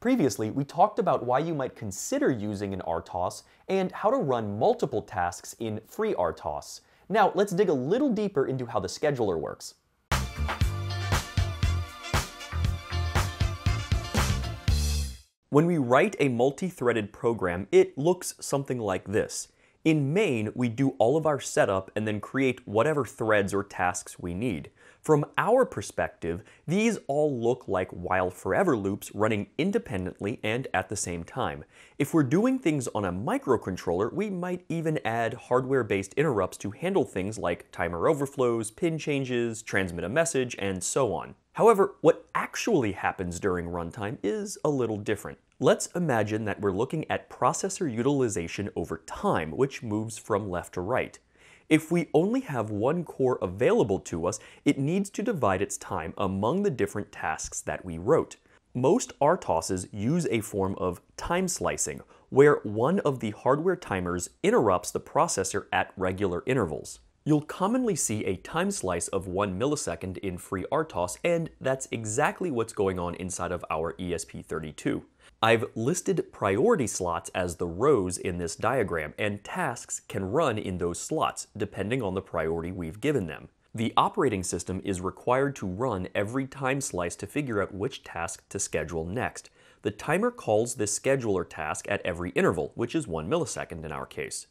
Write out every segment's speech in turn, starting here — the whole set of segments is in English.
Previously, we talked about why you might consider using an RTOS and how to run multiple tasks in FreeRTOS. Now, let's dig a little deeper into how the scheduler works. When we write a multi-threaded program, it looks something like this. In main, we do all of our setup and then create whatever threads or tasks we need. From our perspective, these all look like while forever loops running independently and at the same time. If we're doing things on a microcontroller, we might even add hardware-based interrupts to handle things like timer overflows, pin changes, transmit a message, and so on. However, what actually happens during runtime is a little different. Let's imagine that we're looking at processor utilization over time, which moves from left to right. If we only have one core available to us, it needs to divide its time among the different tasks that we wrote. Most RTOSes use a form of time slicing, where one of the hardware timers interrupts the processor at regular intervals. You'll commonly see a time slice of 1 millisecond in FreeRTOS, and that's exactly what's going on inside of our ESP32. I've listed priority slots as the rows in this diagram, and tasks can run in those slots, depending on the priority we've given them. The operating system is required to run every time slice to figure out which task to schedule next. The timer calls this scheduler task at every interval, which is 1 millisecond in our case.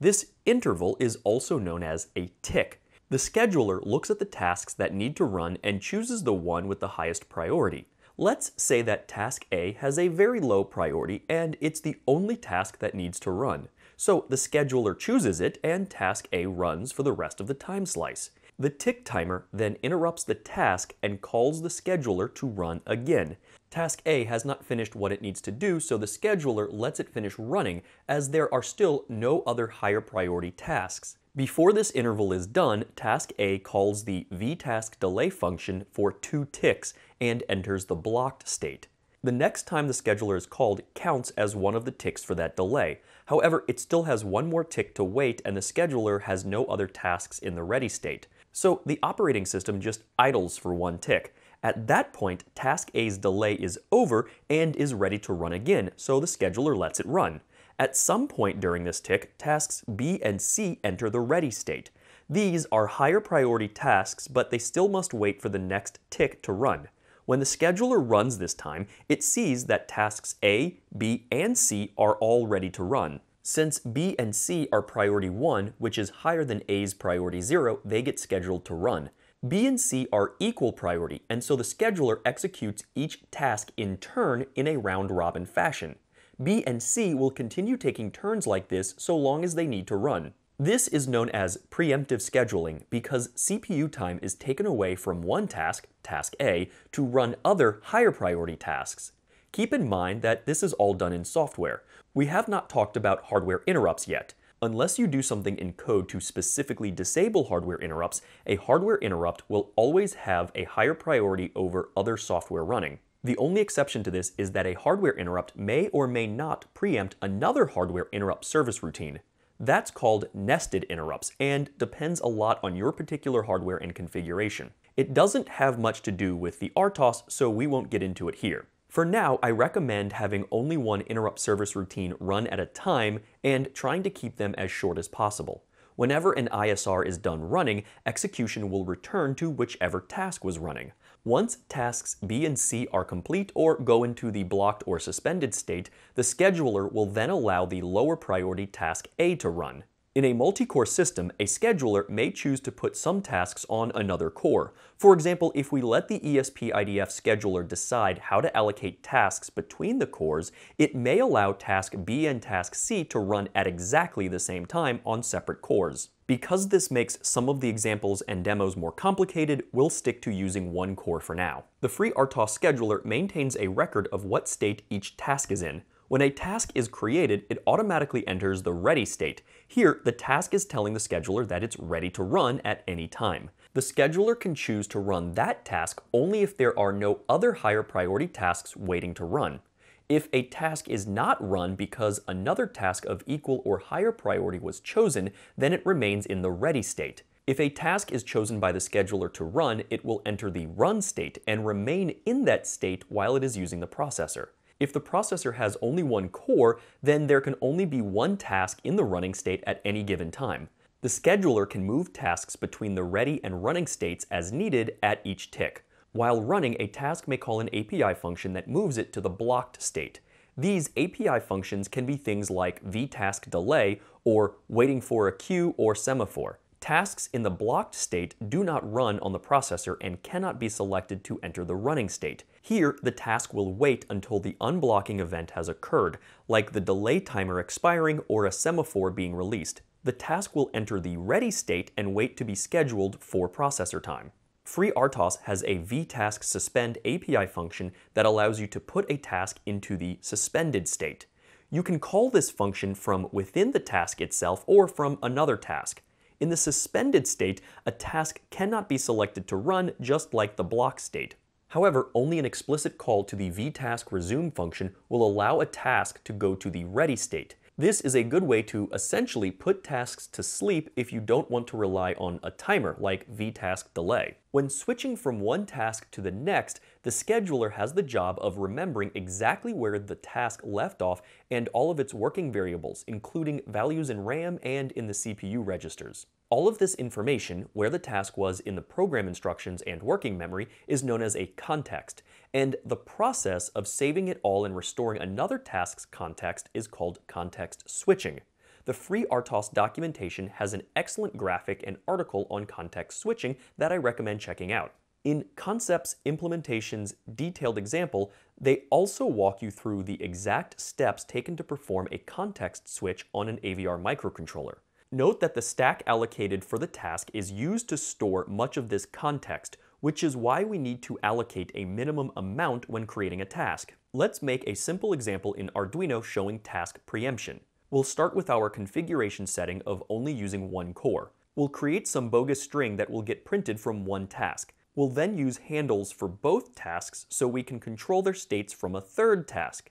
This interval is also known as a tick. The scheduler looks at the tasks that need to run and chooses the one with the highest priority. Let's say that task A has a very low priority and it's the only task that needs to run. So the scheduler chooses it and task A runs for the rest of the time slice. The tick timer then interrupts the task and calls the scheduler to run again. Task A has not finished what it needs to do, so the scheduler lets it finish running as there are still no other higher priority tasks. Before this interval is done, task A calls the vTaskDelay function for two ticks and enters the blocked state. The next time the scheduler is called counts as one of the ticks for that delay. However, it still has one more tick to wait and the scheduler has no other tasks in the ready state. So the operating system just idles for one tick. At that point, task A's delay is over and is ready to run again, so the scheduler lets it run. At some point during this tick, tasks B and C enter the ready state. These are higher priority tasks, but they still must wait for the next tick to run. When the scheduler runs this time, it sees that tasks A, B, and C are all ready to run. Since B and C are priority 1, which is higher than A's priority 0, they get scheduled to run. B and C are equal priority, and so the scheduler executes each task in turn in a round-robin fashion. B and C will continue taking turns like this so long as they need to run. This is known as preemptive scheduling because CPU time is taken away from one task, task A, to run other higher priority tasks. Keep in mind that this is all done in software. We have not talked about hardware interrupts yet. Unless you do something in code to specifically disable hardware interrupts, a hardware interrupt will always have a higher priority over other software running. The only exception to this is that a hardware interrupt may or may not preempt another hardware interrupt service routine. That's called nested interrupts and depends a lot on your particular hardware and configuration. It doesn't have much to do with the RTOS, so we won't get into it here. For now, I recommend having only one interrupt service routine run at a time and trying to keep them as short as possible. Whenever an ISR is done running, execution will return to whichever task was running. Once tasks B and C are complete or go into the blocked or suspended state, the scheduler will then allow the lower priority task A to run. In a multi-core system, a scheduler may choose to put some tasks on another core. For example, if we let the ESP-IDF scheduler decide how to allocate tasks between the cores, it may allow task B and task C to run at exactly the same time on separate cores. Because this makes some of the examples and demos more complicated, we'll stick to using one core for now. The FreeRTOS scheduler maintains a record of what state each task is in, when a task is created, it automatically enters the ready state. Here, the task is telling the scheduler that it's ready to run at any time. The scheduler can choose to run that task only if there are no other higher priority tasks waiting to run. If a task is not run because another task of equal or higher priority was chosen, then it remains in the ready state. If a task is chosen by the scheduler to run, it will enter the run state and remain in that state while it is using the processor. If the processor has only one core, then there can only be one task in the running state at any given time. The scheduler can move tasks between the ready and running states as needed at each tick. While running, a task may call an API function that moves it to the blocked state. These API functions can be things like vTaskDelay or waiting for a queue or semaphore. Tasks in the blocked state do not run on the processor and cannot be selected to enter the running state. Here, the task will wait until the unblocking event has occurred, like the delay timer expiring or a semaphore being released. The task will enter the ready state and wait to be scheduled for processor time. FreeRTOS has a vTaskSuspend API function that allows you to put a task into the suspended state. You can call this function from within the task itself or from another task. In the suspended state, a task cannot be selected to run just like the block state. However, only an explicit call to the vTaskResume function will allow a task to go to the ready state. This is a good way to essentially put tasks to sleep if you don't want to rely on a timer like vtask delay. When switching from one task to the next, the scheduler has the job of remembering exactly where the task left off and all of its working variables, including values in RAM and in the CPU registers. All of this information, where the task was in the program instructions and working memory, is known as a context, and the process of saving it all and restoring another task's context is called context switching. The free FreeRTOS documentation has an excellent graphic and article on context switching that I recommend checking out. In Concepts Implementation's detailed example, they also walk you through the exact steps taken to perform a context switch on an AVR microcontroller. Note that the stack allocated for the task is used to store much of this context, which is why we need to allocate a minimum amount when creating a task. Let's make a simple example in Arduino showing task preemption. We'll start with our configuration setting of only using one core. We'll create some bogus string that will get printed from one task. We'll then use handles for both tasks so we can control their states from a third task.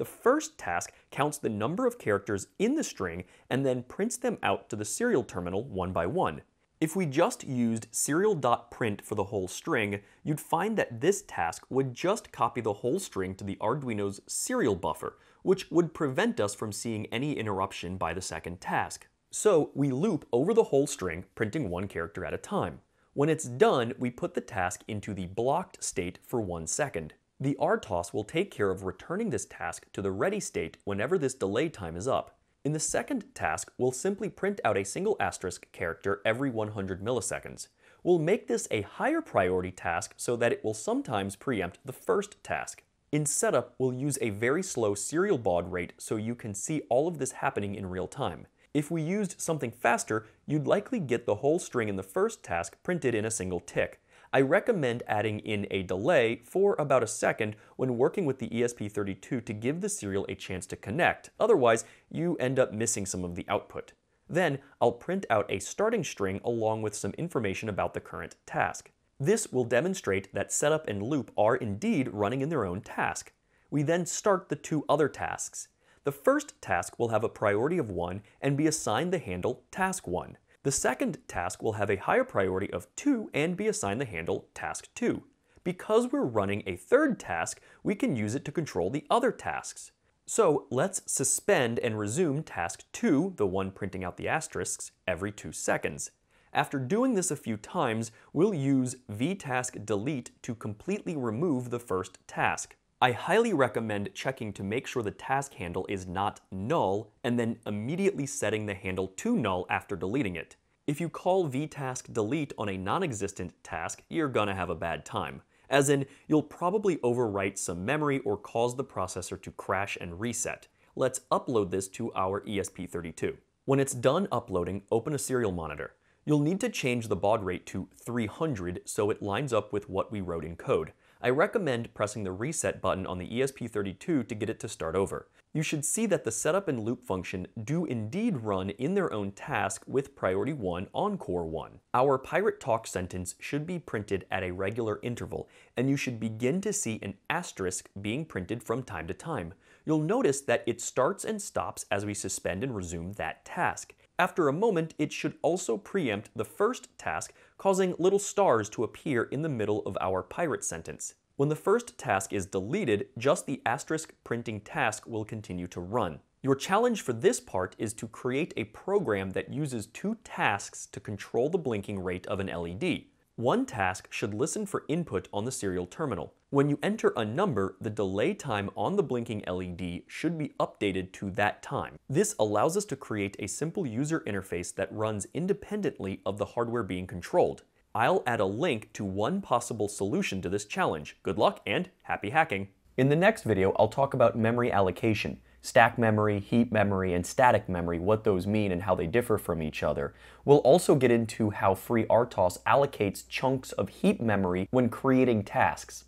The first task counts the number of characters in the string and then prints them out to the serial terminal one by one. If we just used serial.print for the whole string, you'd find that this task would just copy the whole string to the Arduino's serial buffer, which would prevent us from seeing any interruption by the second task. So we loop over the whole string, printing one character at a time. When it's done, we put the task into the blocked state for one second. The RTOS will take care of returning this task to the ready state whenever this delay time is up. In the second task, we'll simply print out a single asterisk character every 100 milliseconds. We'll make this a higher priority task so that it will sometimes preempt the first task. In setup, we'll use a very slow serial baud rate so you can see all of this happening in real time. If we used something faster, you'd likely get the whole string in the first task printed in a single tick. I recommend adding in a delay for about a second when working with the ESP32 to give the serial a chance to connect, otherwise you end up missing some of the output. Then I'll print out a starting string along with some information about the current task. This will demonstrate that setup and loop are indeed running in their own task. We then start the two other tasks. The first task will have a priority of 1 and be assigned the handle task1. The second task will have a higher priority of 2 and be assigned the handle task 2. Because we're running a third task, we can use it to control the other tasks. So let's suspend and resume task 2, the one printing out the asterisks, every 2 seconds. After doing this a few times, we'll use vTaskDelete to completely remove the first task. I highly recommend checking to make sure the task handle is not null and then immediately setting the handle to null after deleting it. If you call vTaskDelete on a non-existent task, you're gonna have a bad time. As in, you'll probably overwrite some memory or cause the processor to crash and reset. Let's upload this to our ESP32. When it's done uploading, open a serial monitor. You'll need to change the baud rate to 300 so it lines up with what we wrote in code. I recommend pressing the reset button on the ESP32 to get it to start over. You should see that the setup and loop function do indeed run in their own task with priority 1 on core 1. Our pirate talk sentence should be printed at a regular interval, and you should begin to see an asterisk being printed from time to time. You'll notice that it starts and stops as we suspend and resume that task. After a moment, it should also preempt the first task, causing little stars to appear in the middle of our pirate sentence. When the first task is deleted, just the asterisk printing task will continue to run. Your challenge for this part is to create a program that uses two tasks to control the blinking rate of an LED. One task should listen for input on the serial terminal. When you enter a number, the delay time on the blinking LED should be updated to that time. This allows us to create a simple user interface that runs independently of the hardware being controlled. I'll add a link to one possible solution to this challenge. Good luck and happy hacking! In the next video, I'll talk about memory allocation stack memory, heap memory, and static memory, what those mean and how they differ from each other. We'll also get into how FreeRTOS allocates chunks of heap memory when creating tasks.